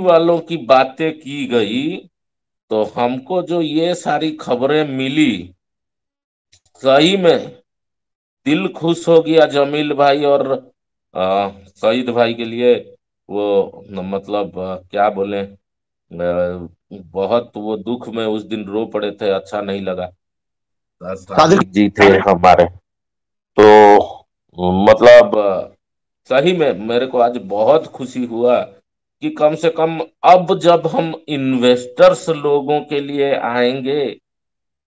वालों की बातें की गई तो हमको जो ये सारी खबरें मिली सही में दिल खुश हो गया जमील भाई और सईद भाई के लिए वो मतलब क्या बोले बहुत वो दुख में उस दिन रो पड़े थे अच्छा नहीं लगा। जी थे हमारे। तो मतलब सही में मेरे को आज बहुत खुशी हुआ। कि कम से कम अब जब हम इन्वेस्टर्स लोगों के लिए आएँगे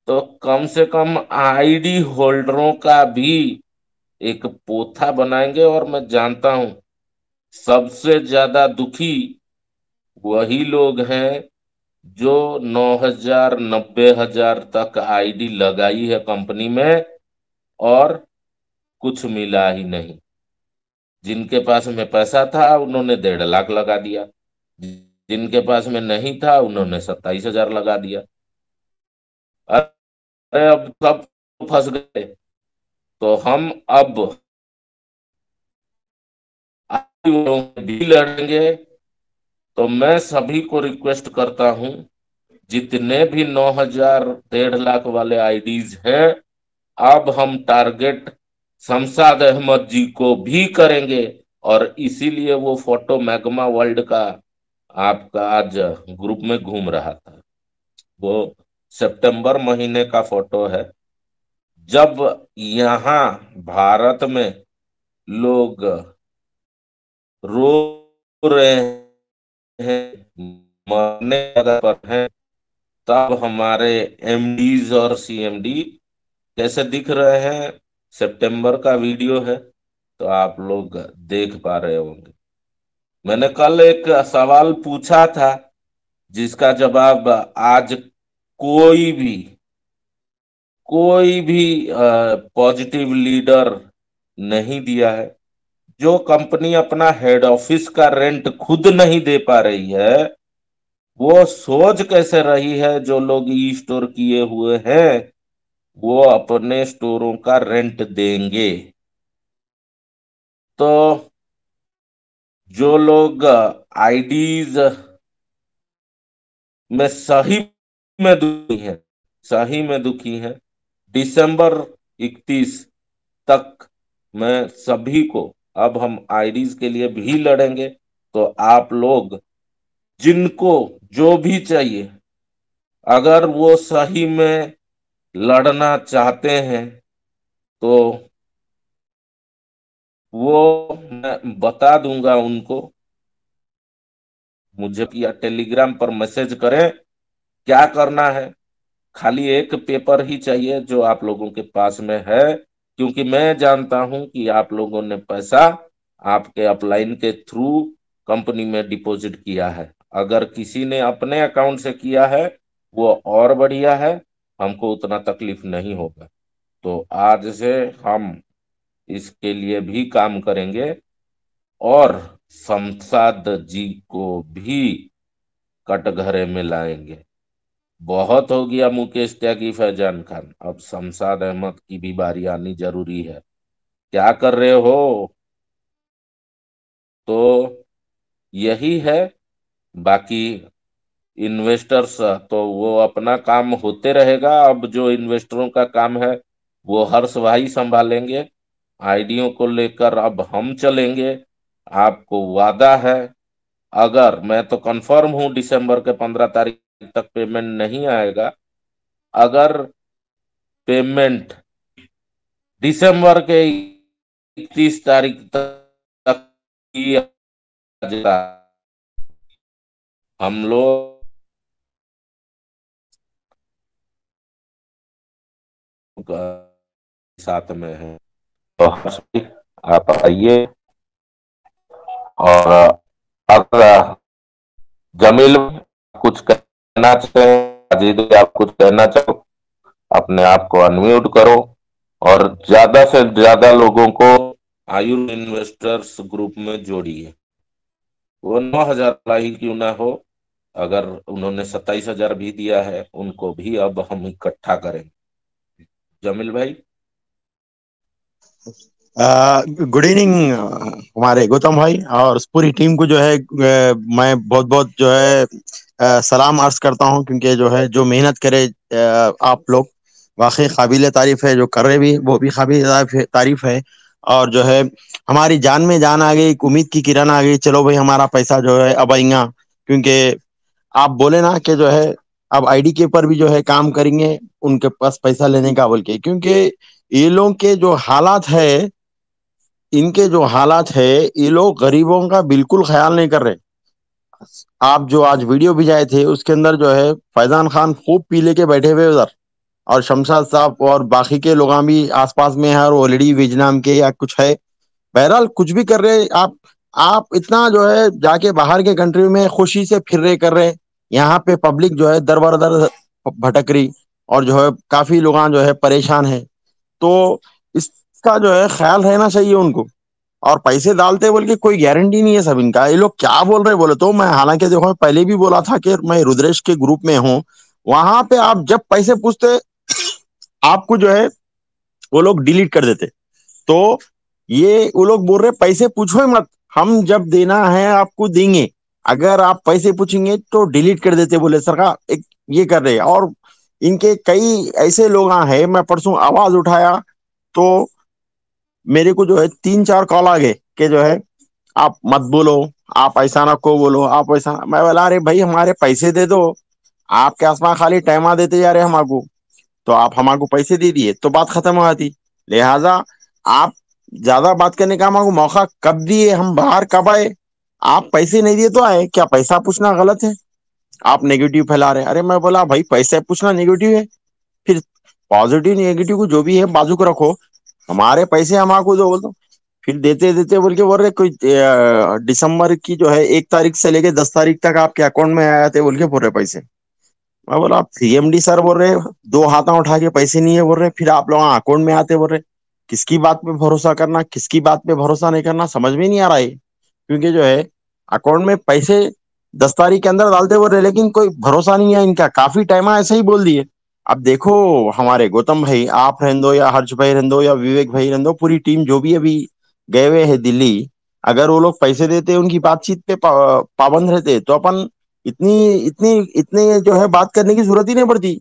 तो कम से कम आईडी होल्डरों का भी एक पोथा बनाएँगे। और मैं जानता हूँ, सबसे ज़्यादा दुखी वही लोग हैं जो नौ हज़ार, नब्बे हज़ार तक आईडी लगाई है कंपनी में और कुछ मिला ही नहीं। जिनके पास में पैसा था, उन्होंने डेढ़ लाख लगा दिया। जिनके पास में नहीं था, उन्होंने सत्ताईस हज़ार लगा दिया। अरे, अब सब फंस गए। तो हम अब भी लड़ेंगे। तो मैं सभी को रिक्वेस्ट करता हूँ, जितने भी नौ हज़ार, डेढ़ लाख वाले आईडीज हैं, अब हम टारगेट शमशाद अहमद जी को भी करेंगे। और इसीलिए वो फ़ोटो मैगमा वर्ल्ड का आपका आज ग्रुप में घूम रहा था। वो सितंबर महीने का फ़ोटो है। जब यहाँ भारत में लोग रो रहे हैं, मरने पर हैं, तब हमारे एमडीज और सीएमडी कैसे दिख रहे हैं? सितंबर का वीडियो है तो आप लोग देख पा रहे होंगे। मैंने कल एक सवाल पूछा था, जिसका जवाब आज कोई भी कोई भी पॉजिटिव लीडर नहीं दिया है। जो कंपनी अपना हेड ऑफ़िस का रेंट खुद नहीं दे पा रही है, वो सोच कैसे रही है जो लोग ई स्टोर किए हुए हैं? वो अपने स्टोरों का रेंट देंगे। तो जो लोग आईडीज में सही में दुखी है, सही में दुखी है, दिसंबर 31 तक मैं सभी को, अब हम आईडीज के लिए भी लड़ेंगे तो आप लोग जिनको जो भी चाहिए, अगर वो सही में लड़ना चाहते हैं तो वो मैं बता दूँगा उनको। मुझे या टेलीग्राम पर मैसेज करें, क्या करना है? खाली एक पेपर ही चाहिए जो आप लोगों के पास में है, क्योंकि मैं जानता हूँ कि आप लोगों ने पैसा आपके अपलाइन के थ्रू कंपनी में डिपॉजिट किया है। अगर किसी ने अपने अकाउंट से किया है, वो और बढ़िया है हमको उतना तकलीफ़ नहीं होगा। तो आज से हम इसके लिए भी काम करेंगे और संसाद जी को भी कटघरे में लाएँगे। बहुत हो गया मुकेश त्यागी, फैजान खान। अब शमशाद अहमद की भी बारी आनी ज़रूरी है। क्या कर रहे हो? तो यही है। बाकी इन्वेस्टर्स तो वो अपना काम होते रहेगा। अब जो इन्वेस्टरों का काम है, वो हर्ष भाई संभालेंगे। आईडियो को लेकर अब हम चलेंगे। आपको वादा है, अगर मैं तो कंफर्म हूँ दिसंबर के पंद्रह तारीख तक पेमेंट नहीं आएगा। अगर पेमेंट दिसंबर के इकतीस तारीख तक हम लोग साथ में है। तो आप आइए। और, अगर जमील कुछ कहना चाहे आप कुछ कहना चाहो, अपने आप को अनम्यूट करो। और ज़्यादा से ज़्यादा लोगों को आयु इन्वेस्टर्स ग्रुप में जोड़िए। वो नौ हज़ार ही क्यों ना हो? अगर उन्होंने सत्ताईस हज़ार भी दिया है, उनको भी अब हम इकट्ठा करेंगे। जमील भाई। गुड इवनिंग हमारे गौतम भाई और पूरी टीम को जो है मैं बहुत बहुत जो है सलाम अर्ज़ करता हूँ क्योंकि जो है, जो मेहनत करे आप लोग। वाकई काबिल तारीफ़ है, जो कर रहे भी, वो भी काबिल तारीफ़ है और जो है, हमारी जान में जान आ गई उम्मीद की किरण आ गई, चलो भाई हमारा पैसा जो है अब आएगा क्योंकि आप बोले ना कि जो है अब आईडी के पर भी जो है काम करेंगे, उनके पास पैसा लेने का बोल के, क्योंकि ये लोग के जो हालात है, इनके जो हालात है, ये लोग गरीबों का बिल्कुल ख्याल नहीं कर रहे। आप जो आज वीडियो भी जाए थे, उसके अंदर जो है फैजान खान खूब पी लेके बैठे हुए उधर, और शमशाद साहब और बाकी के लोग भी आसपास में है, और ऑलरेडी विजनाम के या कुछ है। बहरहाल कुछ भी कर रहे आप आप इतना जो है जाके बाहर के कंट्री में खुशी से फिर रहे, कर रहे यहाँ पे पब्लिक जो है दर बर दर भटक रही और जो है काफ़ी लोग जो है परेशान है। तो इसका जो है ख्याल रहना चाहिए उनको। और पैसे डालते बोल के कोई गारंटी नहीं है सब इनका। ये लोग क्या बोल रहे बोले तो मैं हालाँकि देखो, मैं पहले भी बोला था कि मैं रुद्रेश के ग्रुप में हूँ। वहाँ पे आप जब पैसे पूछते, आपको जो है वो लोग डिलीट कर देते। तो ये वो लोग बोल रहे पैसे पूछो ही मत। हम जब देना है आपको देंगे। अगर आप पैसे पूछेंगे तो डिलीट कर देते बोले सरकार एक ये कर रहे और इनके कई ऐसे लोग हैं, मैं परसों आवाज़ उठाया तो मेरे को जो है तीन चार कॉल आ गए कि जो है, आप मत बोलो, आप ऐसा ना को बोलो, आप ऐसा मैं बोला, अरे भाई, हमारे पैसे दे दो, आपके आसमान खाली टाइमा देते जा रहे हमारे तो आप हमारे पैसे दे दिए तो बात खत्म हो जाती। लिहाजा, आप ज़्यादा बात करने का हमारे मौका कब दिए, हम बाहर कब आए आप पैसे नहीं दिए तो आए। क्या पैसा पूछना गलत है? आप नेगेटिव फैला रहे अरे मैं बोला, भाई, पैसे पूछना नेगेटिव है। फिर पॉजिटिव नेगेटिव को जो भी है, बाजू को रखो। हमारे पैसे हम आपको दो बोल दो फिर देते देते बोल के बोल रहे, कोई दिसंबर की जो है, एक तारीख से लेके दस तारीख तक आपके अकाउंट में आया थे, बोल के बोल रहे पैसे। मैं बोला आप सीएमडी सर बोल रहे, दो हाथा उठा के पैसे नहीं है, बोल रहे। फिर आप लोग अकाउंट में आते बोल रहे, किसकी बात पे भरोसा करना, किसकी बात पे भरोसा नहीं करना, समझ में नहीं आ रहा है। क्योंकि जो है अकाउंट में पैसे दस तारीख के अंदर डालते रहे लेकिन कोई भरोसा नहीं है इनका। काफ़ी टाइम ऐसे ही बोल दिए। अब देखो हमारे गौतम भाई आप रहन दो या हर्ष भाई रहन दो या विवेक भाई रहन दो पूरी टीम जो भी अभी गए हुए है दिल्ली अगर वो लोग पैसे देते उनकी बातचीत पा, पाबंद रहते तो अपन इतनी इतनी इतने जो है बात करने की ज़रूरत ही नहीं पड़ती।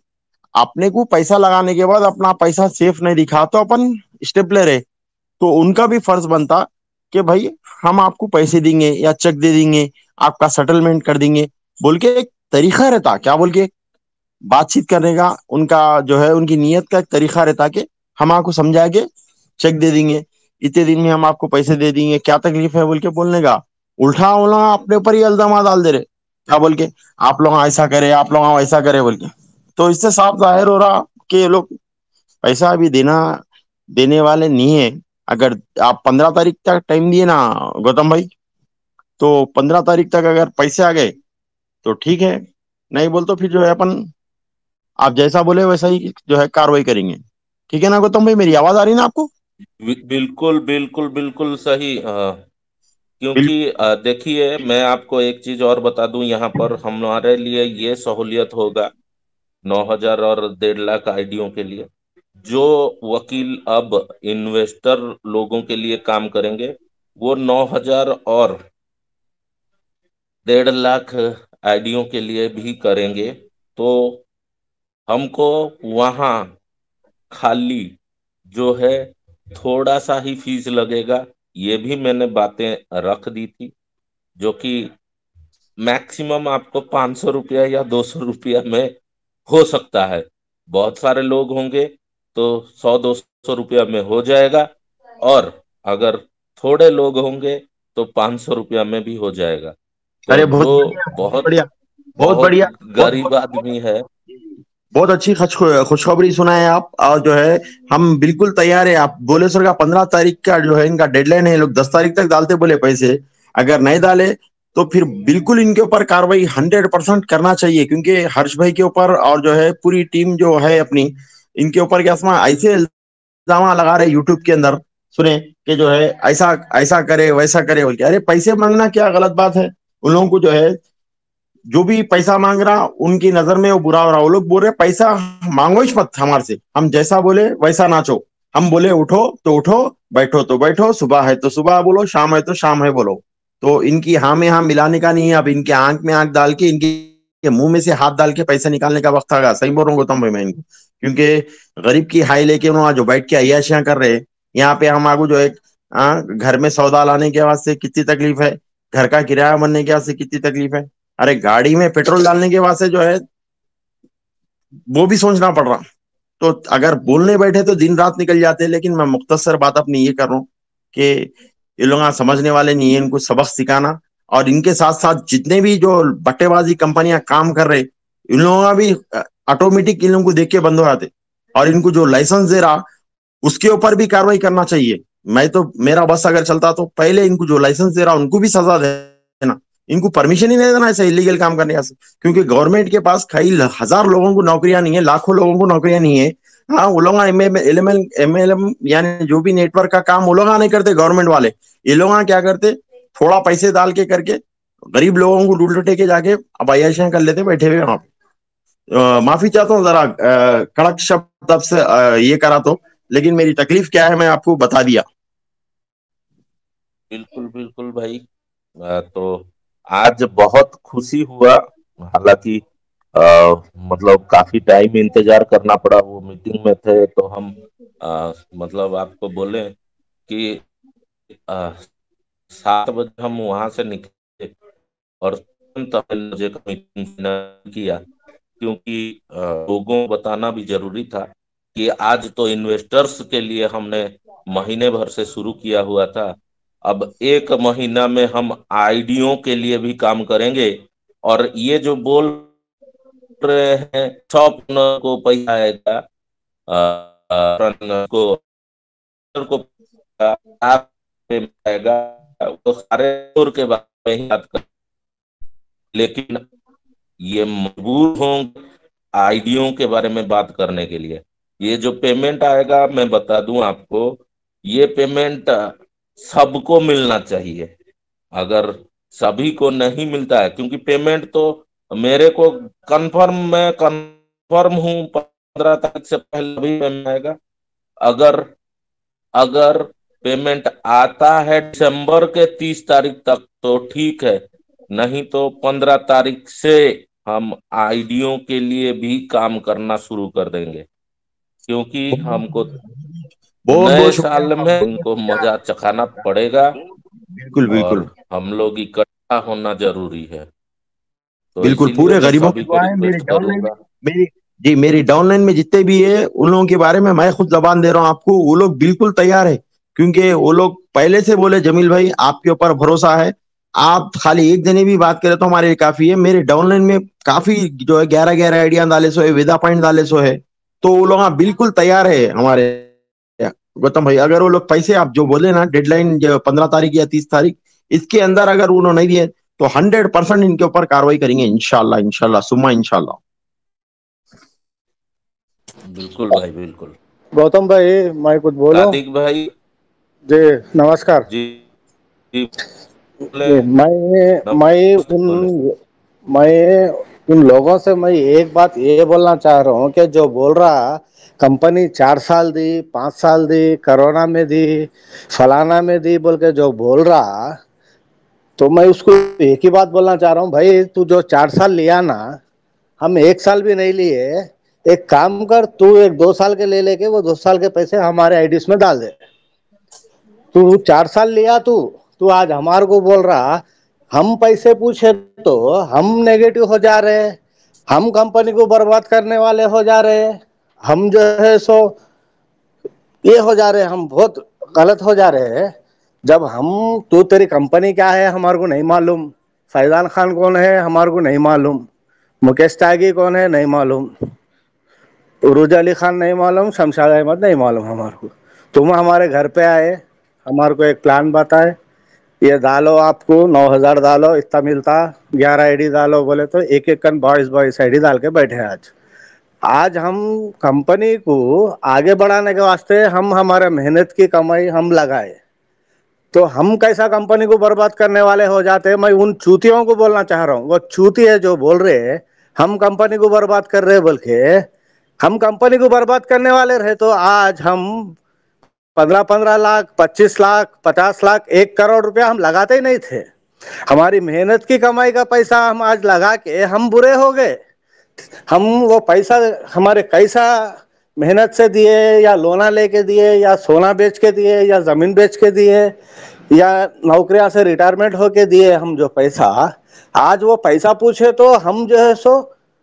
अपने को पैसा लगाने के बाद अपना पैसा सेफ़ नहीं दिखा तो अपन स्टेप ले रहे। तो उनका भी फ़र्ज़ बनता कि भाई, हम आपको पैसे देंगे या चेक दे देंगे, आपका सेटलमेंट कर देंगे। बोल के एक तरीका रहता, क्या बोल के? बातचीत करने का, उनका जो है, उनकी नीयत का एक तरीका रहता कि हम आपको समझा के चेक दे देंगे। इतने दिन में हम आपको पैसे दे देंगे, क्या तकलीफ़ है? बोल के बोलने का। उल्टा उल्टा अपने ऊपर ही अल्जामा डाल दे रहे। क्या बोल के? आप लोग ऐसा करे, आप लोग ऐसा करे बोल के। तो इससे साफ़ ज़ाहिर हो रहा कि ये लोग पैसा अभी देना, देने वाले नहीं है। अगर आप पंद्रह तारीख तक टाइम दिए ना गौतम भाई तो पंद्रह तारीख तक अगर पैसे आ गए तो ठीक है। नहीं बोल तो फिर जो है अपन आप जैसा बोले वैसा ही जो है कार्रवाई करेंगे। ठीक है ना गौतम भाई मेरी आवाज़ आ रही है ना आपको? बिल्कुल बिल्कुल बिल्कुल सही क्योंकि देखिए मैं आपको एक चीज़ और बता दूँ यहाँ पर हमारे लिए ये सहूलियत होगा नौ हज़ार और डेढ़ लाख आईडियों के लिए। जो वकील अब इन्वेस्टर लोगों के लिए काम करेंगे, वो नौ हज़ार और डेढ़ लाख आईडियों के लिए भी करेंगे। तो हमको वहाँ खाली जो है थोड़ा सा ही फ़ीस लगेगा, ये भी मैंने बातें रख दी थी, जो कि मैक्सिमम आपको पाँच सौ रुपया या दो सौ रुपया में हो सकता है। बहुत सारे लोग होंगे तो सौ दो सौ रुपया में हो जाएगा। और अगर थोड़े लोग होंगे तो पाँच सौ रुपया में भी हो जाएगा। तो अरे बहुत बहुत बढ़िया बहुत बढ़िया गरीब आदमी है। बहुत अच्छी खुशखबरी सुनाए आप। और जो है हम बिल्कुल तैयार है। आप बोले सर का पंद्रह तारीख का जो है इनका डेडलाइन है लोग दस तारीख तक डालते बोले पैसे। अगर नहीं डाले तो फिर बिल्कुल इनके ऊपर कार्रवाई हंड्रेड परसेंट करना चाहिए क्योंकि हर्ष भाई के ऊपर और जो है पूरी टीम जो है अपनी इनके ऊपर क्या ऐसे इल्ज़ाम लगा रहे यूट्यूब के अंदर, सुने, कि जो है, ऐसा ऐसा करे, वैसा करे, बोल के, अरे पैसे मांगना क्या गलत बात है? उन लोगों को जो है, जो भी पैसा मांग रहा, उनकी नज़र में वो बुरा हो रहा वो लोग बोल रहे पैसा मांगो ही मत हमारे से। हम जैसा बोले, वैसा नाचो। हम बोले, उठो तो उठो, बैठो तो बैठो, सुबह है तो सुबह बोलो, शाम है तो शाम है बोलो। तो इनकी हाँ में हाँ मिलाने का नहीं है। अब इनके आँख में आँख डाल के इनके मुँह में से हाथ डाल के पैसे निकालने का वक्त आगा सही बोल रहा हूँ गौतम भाई मैं इनको क्योंकि गरीब की हाई लेके उन्होंने बैठ के अयाशियाँ कर रहे हैं यहाँ पे हम आगू जो एक आ, घर में सौदा लाने के वास्ते कितनी तकलीफ़ है घर का किराया बनने के वास्ते कितनी तकलीफ़ है अरे गाड़ी में पेट्रोल डालने के वास्ते जो है वो भी सोचना पड़ रहा। तो अगर बोलने बैठे तो दिन रात निकल जाते हैं लेकिन मैं मुख्तसर बात अपनी ये कर रहा हूँ कि ये लोग समझने वाले नहीं है इनको सबक सिखाना और इनके साथ साथ जितने भी जो बट्टेबाजी कंपनियाँ काम कर रहे, इन लोगों का भी ऑटोमेटिक इन लोगों को देख के बंद हो जाते। और इनको जो लाइसेंस दे रहा, उसके ऊपर भी कार्रवाई करना चाहिए। मैं तो मेरा बस अगर चलता तो पहले इनको जो लाइसेंस दे रहा, उनको भी सजा देना। इनको परमिशन ही नहीं देना ऐसा इलीगल काम करने का। क्योंकि गवर्नमेंट के पास कई हज़ार लोगों को नौकरियाँ नहीं है, लाखों लोगों को नौकरियाँ नहीं है। हाँ वो लोग एम एल एम यानी जो भी नेटवर्क का काम, वो लोग नहीं करते गवर्नमेंट वाले। ये लोग क्या करते थोड़ा पैसे डाल के करके गरीब लोगों को लूट लुटे के जाके अब आयाशियाँ कर लेते बैठे हुए वहाँ पे। माफ़ी चाहता हूँ जरा कड़क शब्द से ये करा तो लेकिन मेरी तकलीफ़ क्या है मैं आपको बता दिया। बिल्कुल बिल्कुल भाई। तो आज बहुत खुशी हुआ हालाँकि मतलब काफ़ी टाइम इंतज़ार करना पड़ा वो मीटिंग में थे तो हम आ, मतलब आपको बोले कि सात बजे हम वहाँ से निकले और मुझे किया, क्योंकि लोगों को बताना भी ज़रूरी था कि आज तो इन्वेस्टर्स के लिए हमने महीने भर से शुरू किया हुआ था। अब एक महीना में हम आईडियो के लिए भी काम करेंगे और ये जो बोल रहे हैं शॉप को पैसा आएगा को को आएगा। तो सारे के बारे में ही बात कर लेकिन ये मजबूर होंगे आईडियो के बारे में बात करने के लिए। ये जो पेमेंट आएगा, मैं बता दूँ आपको, ये पेमेंट सबको मिलना चाहिए। अगर सभी को नहीं मिलता है, क्योंकि पेमेंट तो मेरे को कंफर्म मैं कंफर्म हूँ, पंद्रह तारीख से पहले भी पेमेंट आएगा। अगर अगर पेमेंट आता है दिसंबर के तीस तारीख तक तो ठीक है। नहीं तो पंद्रह तारीख से हम आईडियो के लिए भी काम करना शुरू कर देंगे क्योंकि हमको नए साल में उनको मज़ा चखाना पड़ेगा बिल्कुल बिल्कुल। हम लोग इकट्ठा होना ज़रूरी है। तो बिल्कुल पूरे गरीबों की जी मेरी डाउनलाइन में जितने भी है उन लोगों के बारे में मैं खुद जबान दे रहा हूँ आपको वो लोग बिल्कुल तैयार है। क्योंकि वो लोग पहले से बोले जमील भाई आपके ऊपर भरोसा है। आप खाली एक दिन भी बात करें तो हमारे लिए काफ़ी है। मेरे डाउनलाइन में काफ़ी जो है ग्यारह ग्यारह आइडिया डाले सो है विदा पॉइंट डाले सो है। तो वो लोग हाँ बिल्कुल तैयार है हमारे। गौतम भाई अगर वो लोग पैसे आप जो बोले ना डेडलाइन जो पंद्रह तारीख या तीस तारीख इसके अंदर अगर उन्होंने नहीं दिए तो हंड्रेड परसेंट इनके ऊपर कार्रवाई करेंगे इनशाला इनशाला सुमा इनशाला बिल्कुल भाई बिल्कुल। गौतम भाई मैं कुछ बोलो। भाई जी नमस्कार। जी, जी मैं मैं उन मैं उन लोगों से मैं एक बात ये बोलना चाह रहा हूँ कि जो बोल रहा कंपनी चार साल दी पाँच साल दी कोरोना में दी फलाना में दी बोल के जो बोल रहा तो मैं उसको एक ही बात बोलना चाह रहा हूँ भाई तू जो चार साल लिया ना हम एक साल भी नहीं लिए। एक काम कर तू एक दो साल के ले लेके वो दो साल के पैसे हमारे आईडीज में डाल दे। तू चार साल लिया तू। तू आज हमारे को बोल रहा, हम पैसे पूछे तो हम नेगेटिव हो जा रहे, हम कंपनी को बर्बाद करने वाले हो जा रहे, हम जो है सो ये हो जा रहे, हम बहुत गलत हो जा रहे। जब हम, तू तेरी कंपनी क्या है हमारे को नहीं मालूम, फैजान खान कौन है हमारे को नहीं मालूम, मुकेश त्यागी कौन है नहीं मालूम उरूज अली खान नहीं मालूम, शमशाद अहमद नहीं मालूम हमारे को। तुम हमारे घर पे आए हमारे को एक प्लान बताए। ये डालो आपको नौ हज़ार डालो इतना मिलता। ग्यारह आईडी डालो बोले तो एक एक कन बाईस बाईस आईडी डाल के बैठे आज। आज हम कंपनी को आगे बढ़ाने के वास्ते हम हमारे मेहनत की कमाई हम लगाए। तो हम कैसा कंपनी को बर्बाद करने वाले हो जाते मैं उन चूतियों को बोलना चाह रहा हूँ। वो चूती है जो बोल रहे हम कंपनी को बर्बाद कर रहे बोल के हम कंपनी को बर्बाद करने वाले रहे तो आज हम पंद्रह पंद्रह लाख, पच्चीस लाख, पचास लाख, एक करोड़ रुपया हम लगाते ही नहीं थे। हमारी मेहनत की कमाई का पैसा हम आज लगा के हम बुरे हो गए। हम वो पैसा हमारे कैसा मेहनत से दिए, या लोना लेके दिए, या सोना बेच के दिए, या ज़मीन बेच के दिए, या नौकरिया से रिटायरमेंट होके दिए हम जो पैसा, आज वो पैसा पूछे तो हम जो है सो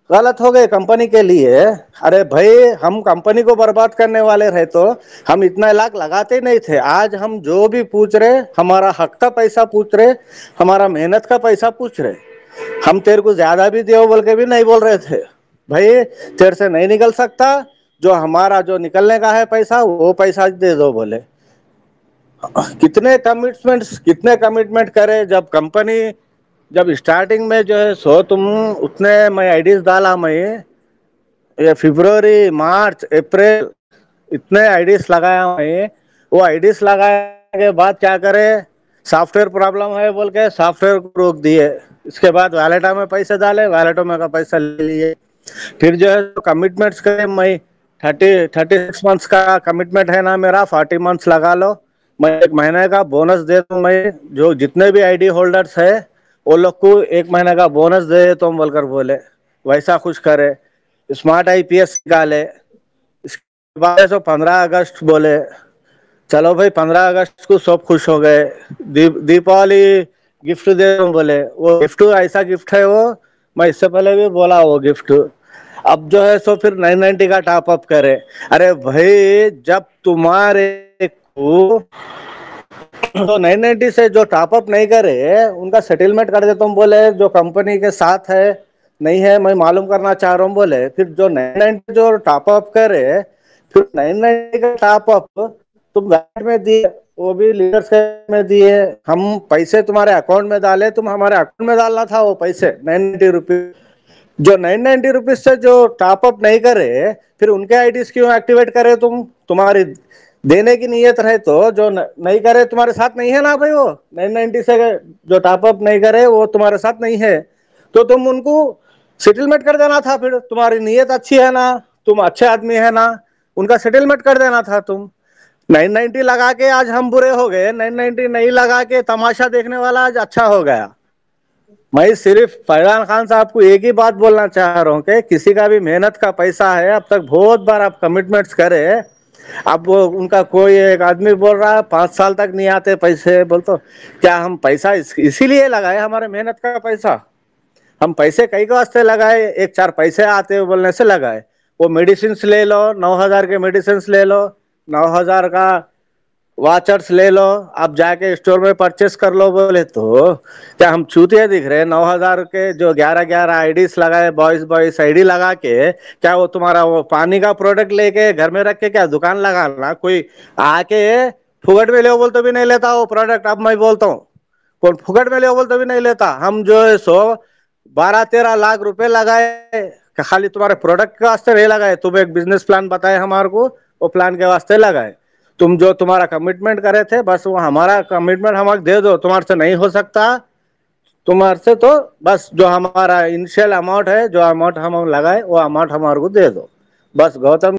गलत हो गए कंपनी के लिए। अरे भाई, हम कंपनी को बर्बाद करने वाले रहे तो हम इतना लाख लगाते नहीं थे। आज हम जो भी पूछ रहे, हमारा हक का पैसा पूछ रहे, हमारा मेहनत का पैसा पूछ रहे। हम तेरे को ज़्यादा भी दे बोल के भी नहीं बोल रहे थे। भाई, तेरे से नहीं निकल सकता। जो हमारा जो निकलने का है पैसा, वो पैसा दे दो बोले। कितने कमिटमेंट्स कितने कमिटमेंट करे जब कंपनी जब स्टार्टिंग में जो है, सो तुम उतने मैं आईडीज डाला मैं ये फरवरी मार्च अप्रैल इतने आईडीज लगाया मैं वो आईडीज लगाने के बाद क्या करे सॉफ्टवेयर प्रॉब्लम है बोल के सॉफ्टवेयर को रोक दिए। इसके बाद वैलेटा में पैसे डाले वैलेटो में का पैसा ले लिए। फिर जो है कमिटमेंट्स करे मैं। थर्टी थर्टी सिक्स मंथ्स का कमिटमेंट है ना मेरा फोर्टी मंथ्स लगा लो। मैं एक महीने का बोनस दे दूँ मैं। जो जितने भी आईडी होल्डर्स है वो लोग को एक महीने का बोनस दे देता हूँ बोलकर बोले वैसा कुछ करे। स्मार्ट आईपीएस निकाले। इसके बाद जो पंद्रह अगस्त बोले, चलो भाई, पंद्रह अगस्त को सब खुश हो गए। दीप, दीपावली गिफ्ट दे दूँ बोले। वो गिफ्ट ऐसा गिफ्ट है वो, मैं इससे पहले भी बोला वो गिफ्ट। अब जो है सो फिर नाइन नाइनटी का टॉप अप करे। अरे भाई, जब तुम्हारे को तो नाइन नाइनटी से जो टॉप अप नहीं करे, उनका सेटलमेंट कर देता हूँ, बोले, जो कंपनी के साथ है, नहीं है, मैं मालूम करना चाह रहा हूँ, बोले, फिर जो नाइन नाइनटी जो टॉप अप करे, फिर नाइन नाइनटी का टॉप अप तुम गाइड में दिए, वो भी लीडर्स में दिए, हम पैसे तुम्हारे अकाउंट में डाले, तुम हमारे अकाउंट में डालना था वो पैसे नाइन नाइनटी रुपीज़ जो नाइन नाइनटी रुपीज़ से जो टॉप अप नहीं करे, फिर उनके आईडीज क्यों एक्टिवेट करे तुम? तुम्हारी देने की नीयत रहे तो जो न, नहीं करे तुम्हारे साथ नहीं है ना भाई वो? नाइन नाइनटी से जो टॉप अप नहीं करे वो तुम्हारे साथ नहीं है। तो तुम उनको सेटलमेंट कर देना था फिर। तुम्हारी नीयत अच्छी है ना? तुम अच्छे आदमी है ना? उनका सेटलमेंट कर देना था तुम। 990 लगा के आज हम बुरे हो गए। 990 नहीं लगा के तमाशा देखने वाला आज अच्छा हो गया। मैं सिर्फ़ फैजान खान साहब को एक ही बात बोलना चाह रहा हूँ कि किसी का भी मेहनत का पैसा है अब तक बहुत बार आप कमिटमेंट्स करे अब वो उनका कोई एक आदमी बोल रहा है पाँच साल तक नहीं आते पैसे बोल तो क्या हम पैसा इस, इसीलिए लगाए हमारे मेहनत का पैसा? हम पैसे कई के वास्ते लगाए एक चार पैसे आते बोलने से लगाए। वो मेडिसिन ले लो नौ हज़ार के मेडिसिन ले लो नौ हज़ार का वाचर्स ले लो, आप जाके स्टोर में परचेस कर लो बोले तो। क्या हम चूतिया दिख रहे नौ हज़ार के जो ग्यारह ग्यारह आईडीज लगाए बॉयज़ बॉयज़ आईडी लगा के, क्या वो तुम्हारा वो पानी का प्रोडक्ट लेके घर में रख के क्या दुकान लगाना? कोई आके फुगट में ले बोल तो भी नहीं लेता वो प्रोडक्ट अब मैं बोलता हूँ। कौन फुगट में ले बोल तो भी नहीं लेता। हम जो है सो बारह तेरह लाख रुपए लगाए खाली तुम्हारे प्रोडक्ट के वास्ते नहीं लगाए? तुम एक बिज़नेस प्लान बताए हमारे को, वो प्लान के वास्ते लगाए। तुम जो तुम्हारा कमिटमेंट करे थे, बस वो हमारा कमिटमेंट हमारे दे दो, तुम्हारे से नहीं हो सकता। तुम्हारे से तो बस जो हमारा इनिशियल अमाउंट है, जो अमाउंट हम लगाए, वो अमाउंट हमारे को दे दो। बस गौतम